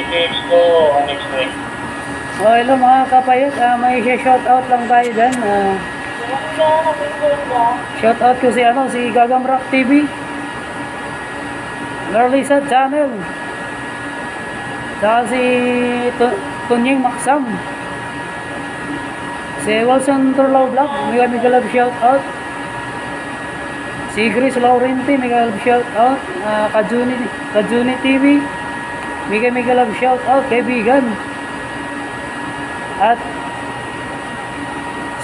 PPH2 on its way. Oh, hello mga kapayot. Ah, may shout out lang tayo dyan. Ah, shout out ko si ano, si Gagam Rock TV. Lorlisa Channel. Saka si Tu- Tunying Maksam. Si Wilson Turlaw Vlog. May kami galab shout out. Si Grace Laurenti, may galab shout out. Ah, Kajuni, Kajuni TV. May kami galab shout out. Kaibigan. At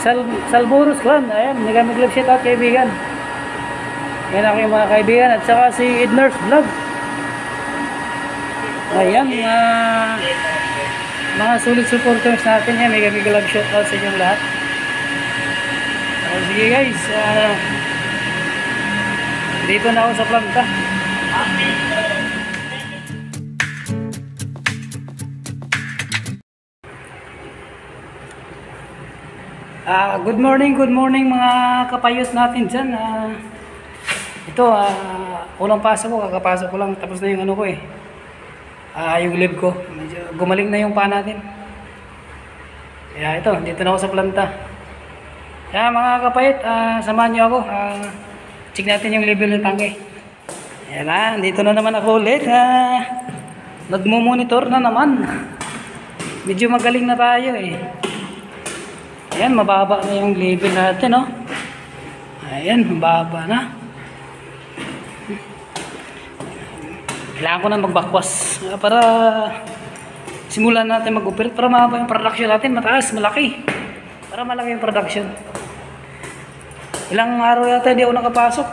Sal Salburus Clan, ayan, nagamit shout out kaibigan. Yan ang aking mga kaibigan. At saka si Edners Vlog. Ayan, mga mga solid supporters natin yan. May gamit shout out sa inyong lahat. So, sige guys, ah, dito na ako sa planta. Ah, good morning, good morning mga kapayos natin dyan. Ah, ito, ah, unang pasok ko, kakapasok ko lang, tapos na yung ano ko eh. Ah, yung lib ko. Medyo gumaling na yung paa natin. Kaya ito, dito na ako sa planta. Kaya mga kapayot, ah, samahan niyo ako. Ah, check natin yung level ng tangke. Ayan na, dito na naman ako ulit. Ah, nagmo-monitor na naman. Medyo magaling na tayo eh. Ayan, mababa na yung level natin, no? Ayan, mababa na. Kailangan ko na magbakwas ah, para simulan natin mag-operate para mahaba yung production natin, mataas, malaki. Para malaki yung production. Ilang araw yata di ako nakapasok.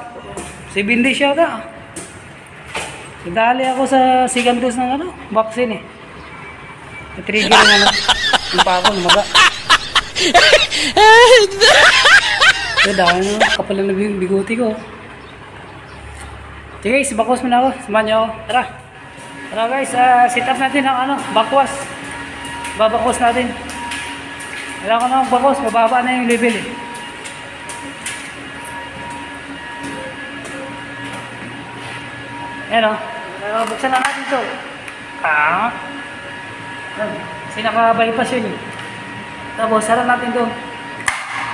7 days yata. Nadali ako sa second dose ng ano, vaccine eh. Na-trigger yung ano, yung pa ako, lumaga. Kaya dahil na, kapal na big- biguti ko. Sige guys, bakwas muna ako. Samahan niyo ako. Tara. Tara guys, ah, sit up natin ang ano, bakwas. Babakwas natin. Kailangan ko na bakwas, mababa na yung level eh. Ayan o. Uh, buksan na natin ito. Ah. Yan. Kasi naka-bypass yun eh. Tapos, sara natin ito.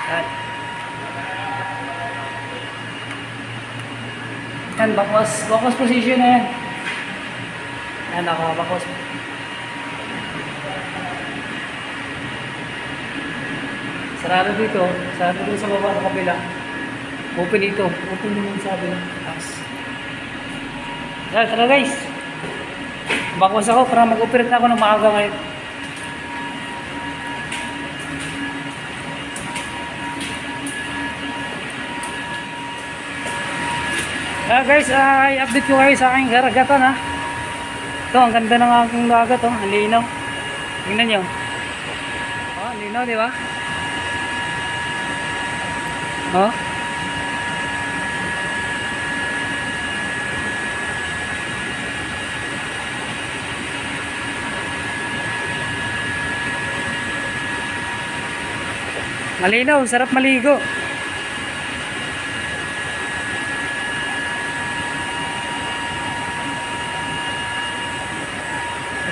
Yan. Yan, bakwas. Bakwas position na yan. Yan, naka-bakwas. Sarado dito. Sarado dito sa baba sa kabila. Open dito. Open yung sabi ng taas. Yan, tara guys. Bakwas ako para mag-operate ako ng maaga ngayon. Ah guys, ah, i-update ko kayo sa aking karagatan ha. Ito, ang ganda ng aking dagat oh, ang linaw. Tingnan nyo. Oh, ang linaw, di ba? Oh. Malinaw, sarap maligo.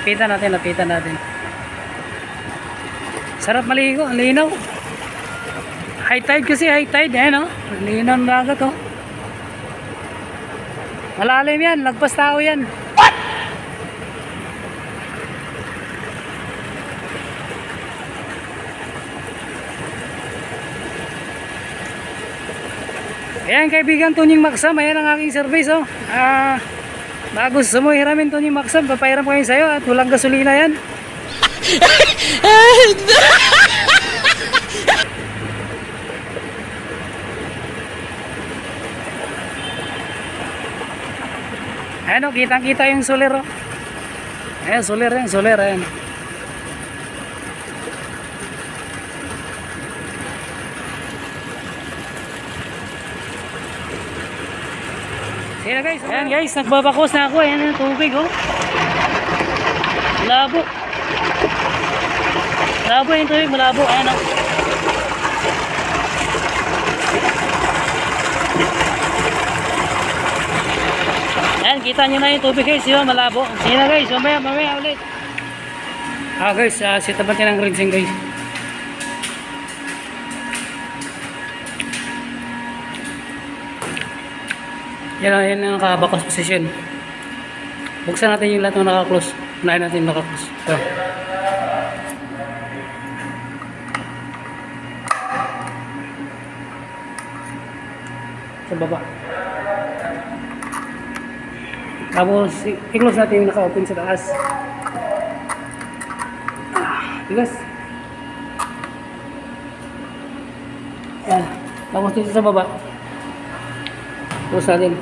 Lapitan natin, lapitan natin. Sarap maligo, ang linaw. High tide kasi, high tide, eh, no? Linaw ng dagat, oh. Malalim yan, lagpas tao yan. Ayan kaibigan Tunying Maksam, ayan ang aking service oh. Ah, bago gusto mo hiramin Tunying Maksam, papahiram ko yun sa'yo at walang gasolina yan. Ayan oh, kitang kita yung soler oh. Ayan, soler yan, soler, ayan. Guys. Ayan guys, nagbabakos na ako. Ayan yung tubig oh. Malabo. Malabo yung tubig, malabo. Ayan oh. Ayan, kita nyo na yung tubig guys. Yun, malabo. Sige na guys, mamaya, mamaya ulit. Ah guys, uh, set up natin ang rinsing guys. Yan yan ang nakabakos position. Buksan natin yung lahat ng nakaklose. Unahin natin yung nakaklose. Ito. Sa baba. Tapos, i-close natin yung naka-open sa taas. Ah, Tigas. Yan. Tapos dito sa baba. Close natin.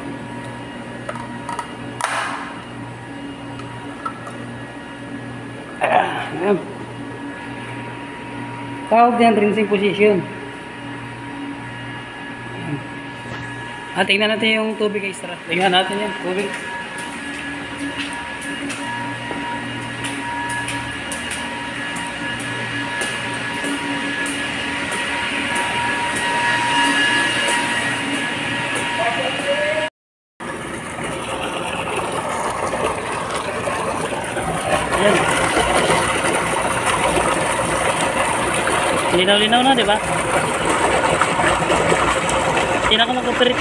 Ah, yan. Tawag yan, rinsing position. Yan. Ah, tingnan natin yung tubig extra. Tingnan natin yan, tubig. Linaw-linaw na, di ba? Hindi na ako mag-operate.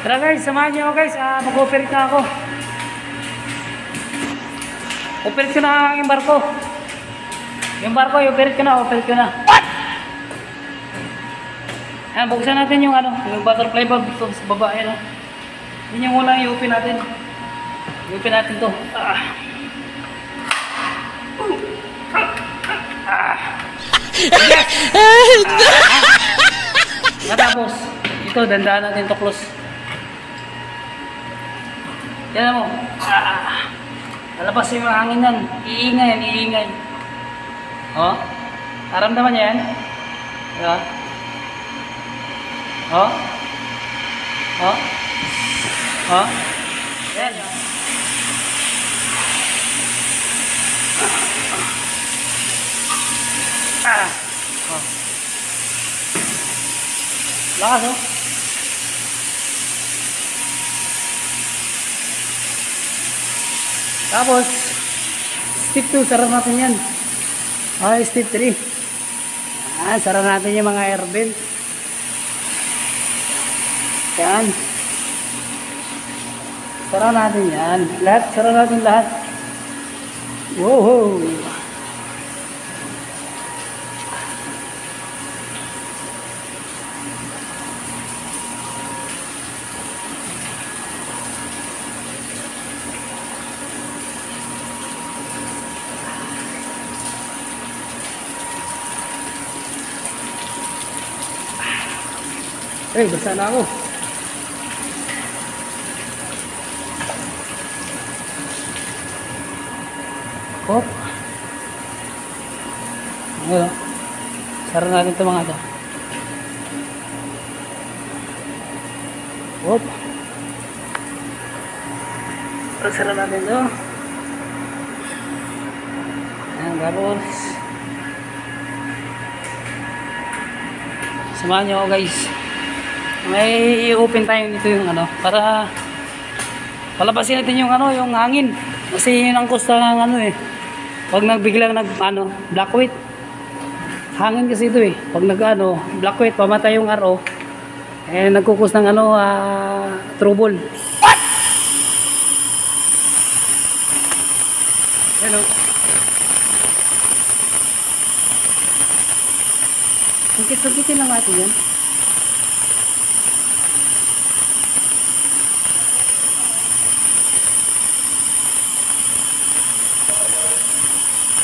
Tara guys, samahan niyo ako guys. Ah, mag-operate na ako. Operate ko na ang aking barko. Yung barko, i-operate ko na, operate ko na. Ayan, buksan natin yung ano, yung butterfly bulb dito sa baba. Ayan, oh. Yun yung unang i-open natin. I-open natin to. Ah. Ah. Yes! Ah. Matapos, ito, dandaan natin to close. Yan mo. Ah. Lalabas yung hangin yan. Iingay yan, iingay. Oh. Naramdaman niya yan? Diba? Oh. Oh. Oh. Yan yun. Ah. Oh. Oh. Tapos, step 2, sara natin yan. Okay, step 3. Ah, sara natin yung mga air vent. Yan. Sara natin yan. Lahat, sara natin lahat. Wow! Eh, basa na ako. Ano? Sara natin ito mga ito. Hop. Sara natin ito. Ayan, tapos. Samahan ako guys. May i-open tayo nito yung ano, para palabasin natin yung ano, yung hangin. Kasi yun ang kusta ng ano eh. Pag nagbiglang nag ano, black weight. Hangin kasi ito eh. Pag nag ano, black weight, pamatay yung RO. Eh nagkukus ng ano, ah, trouble. What? Hello. Sungkit-sungkitin lang natin yan.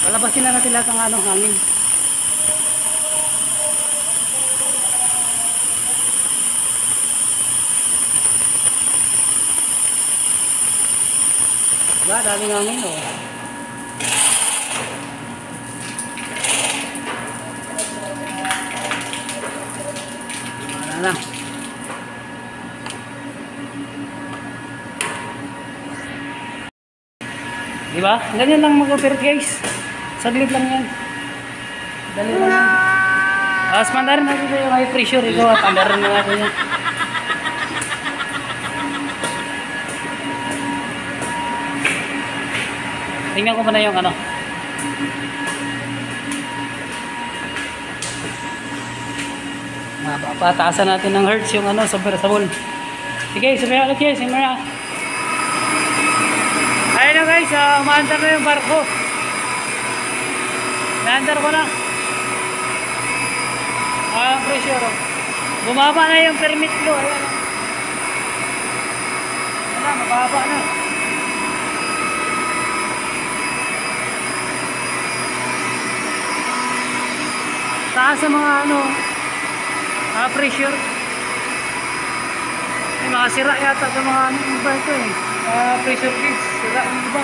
Palabasin na natin lahat ng ano, hangin. Diba, daming hangin oh. Wala na. Diba? Ganyan lang mag-operate guys. Saglit lang yan. Dali lang yan. Tapos mandarin natin yung high pressure. Ikaw at mandarin na natin yan. Tingnan ko muna yung ano. Pataasan natin ng hertz yung ano, submersible. Sige, sabihin ulit yung mga. Ayun na guys, uh, umaandar na yung barko. Naandar ko na. Ah, pressure. oh. Bumaba na yung permit ko. Ayan. Wala, mababa na. Taas sa mga ano, ah, pressure. May mga sira yata sa mga ano, iba ito eh. Ah, pressure gauge, sira ang iba.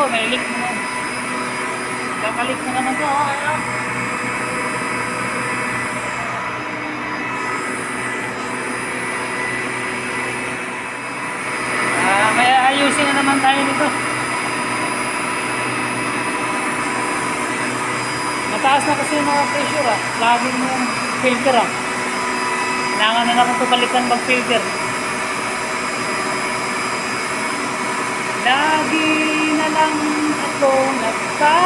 Oh, may leak na naman. Kakalik na naman to. Oh, ayan. Ah, ayusin na naman tayo nito. Mataas na kasi yung mga pressure ah. Laging yung filter ah. Kailangan na naman pabalikan mag-filter. Lagi na lang ako nagpapalit.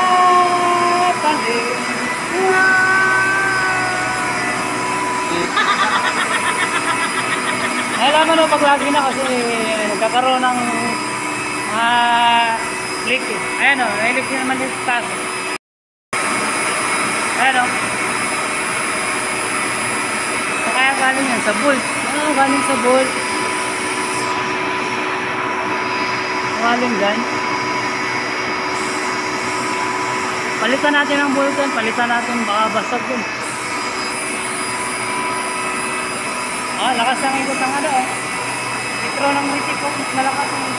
Alam mo pag lagi na kasi nagkakaroon ng ah leak. Ayan o, may leak naman sa taas o. So, kaya galing yan sa bolt. Oo, galing sa bolt. Galing dyan. Palitan natin ang bolt yan. Palitan natin baka basag yun. Ah, lakas ng ikot ng ano oh. Litro ng witik ko, mas malakas ang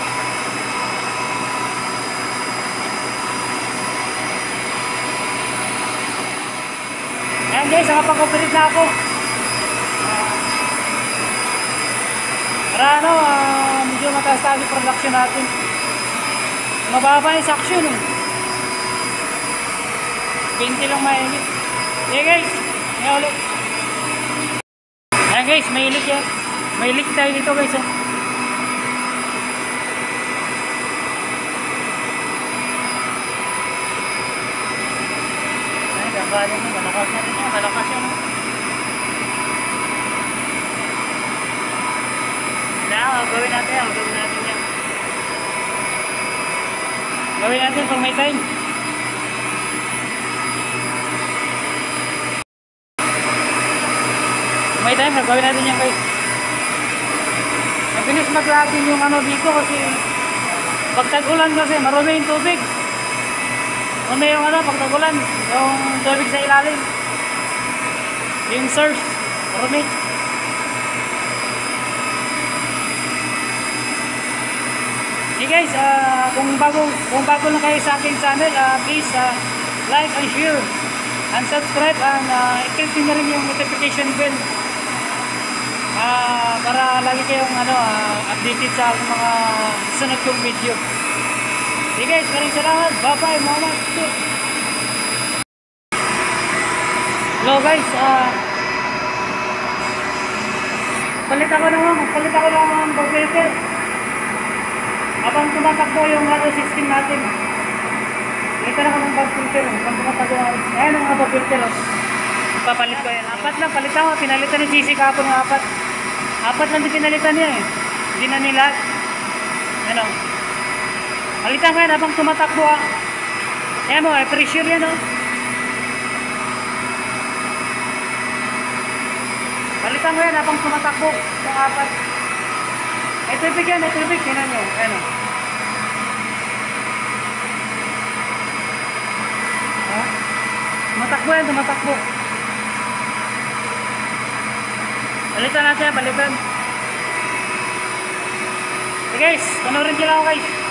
Ayan guys, nakapag-operate na ako. Para ano, ah, medyo mataas tayo yung production natin. Mababa yung suction eh. 20 lang mainit. Okay guys, ngayon ulit. Ayan guys, may leak yan. May leak tayo dito guys. Oh. Ay, gagaling mo. Malakas na rin yan. Malakas yan. Gawin natin yan. Gawin natin yan. Gawin natin pag may time. May time, gawin natin yan guys. Mabilis maglatin yung ano dito kasi pag tag-ulan kasi marumi yung tubig. Marumi yung ano pag tag-ulan, yung tubig sa ilalim. Yung surf, marumi. Hey guys, ah, kung bago kung bago lang kayo sa aking channel, ah, please ah, like and share and subscribe and uh, i-click na rin yung notification bell Ah, para lagi kayong ano, ah, updated sa mga sunod kong video. Okay guys, maraming salamat. Bye-bye, mama. Hello guys, ah palit ako naman, palit ako ng filter. Habang tumatakbo yung auto system natin. Palitan ako ng bag filter. Habang tumatakbo, ayan ang filter. Oh. Papalit ko yan. Apat lang, palitan ko. Pinalitan ni Sisi kapon ng apat. Apat lang din pinalitan niya eh. Hindi na nila. Ano? Palitan ko yan habang tumatakbo ah. Ayan mo, eh, pressure yan oh. Palitan ko yan habang tumatakbo. Yung apat. Ay tubig yan, ay tubig. Tingnan nyo. Ayan oh. Ha? Tumatakbo yan, tumatakbo. Balitan natin, balitan. Okay guys, panoorin nyo lang ako guys.